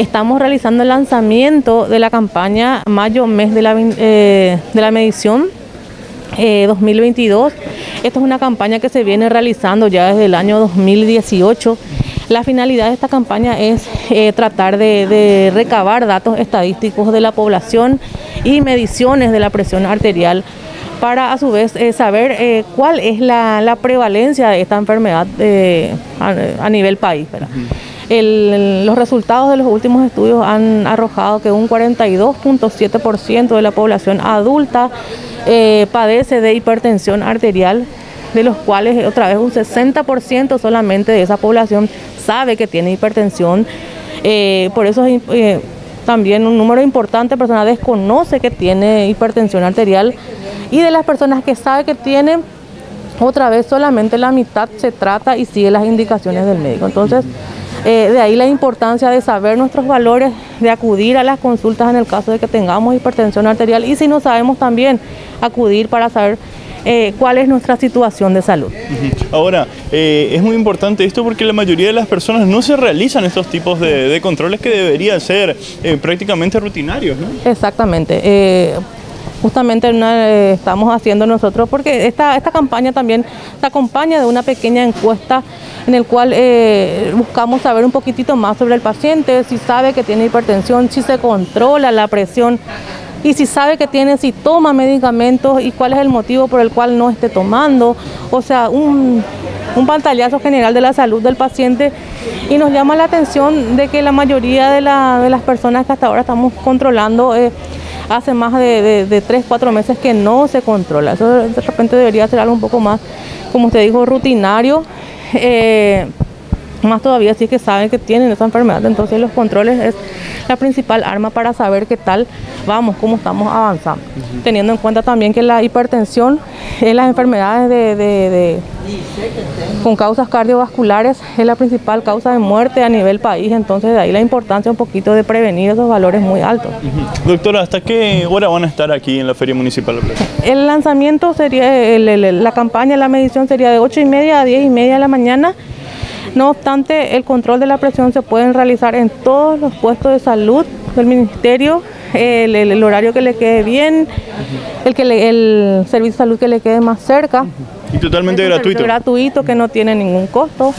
estamos realizando el lanzamiento de la campaña Mayo, mes de la, eh, de la medición 2022. Eh, Esta es una campaña que se viene realizando ya desde el año 2018. La finalidad de esta campaña es eh, tratar de, recabar datos estadísticos de la población y mediciones de la presión arterial para a su vez saber cuál es la, prevalencia de esta enfermedad a, nivel país los resultados de los últimos estudios han arrojado que un 42.7% de la población adulta eh, padece de hipertensión arterial, de los cuales otra vez un 60% solamente de esa población sabe que tiene hipertensión. Eh, por eso eh, también un número importante de personas desconoce que tiene hipertensión arterial y de las personas que sabe que tiene, otra vez solamente la mitad se trata y sigue las indicaciones del médico. Entonces, eh, de ahí la importancia de saber nuestros valores, de acudir a las consultas en el caso de que tengamos hipertensión arterial y si no sabemos también acudir para saber eh, cuál es nuestra situación de salud. Ahora, eh, es muy importante esto porque la mayoría de las personas no se realizan estos tipos de, controles que deberían ser prácticamente rutinarios. ¿no? Exactamente justamente estamos haciendo nosotros, porque esta, esta campaña también se acompaña de una pequeña encuesta en el cual eh, buscamos saber un poquitito más sobre el paciente, si sabe que tiene hipertensión, si se controla la presión y si sabe que tiene, si toma medicamentos y cuál es el motivo por el cual no esté tomando. O sea, un, un pantallazo general de la salud del paciente y nos llama la atención de que la mayoría de, las personas que hasta ahora estamos controlando eh, hace más de, de, 3, 4 meses que no se controla. Eso de repente debería ser algo un poco más, como usted dijo, rutinario eh, más todavía si es que saben que tienen esa enfermedad, entonces los controles es la principal arma para saber qué tal vamos, cómo estamos avanzando. Teniendo en cuenta también que la hipertensión es las enfermedades de, con causas cardiovasculares es la principal causa de muerte a nivel país, entonces de ahí la importancia un poquito de prevenir esos valores muy altos. Doctora, ¿hasta qué hora van a estar aquí en la Feria Municipal? El lanzamiento sería, la campaña, la medición sería de 8 y media a 10 y media de la mañana. No obstante, el control de la presión se puede realizar en todos los puestos de salud del ministerio, el, horario que le quede bien, el, que el servicio de salud que le quede más cerca. Y totalmente gratuito. Gratuito, que no tiene ningún costo.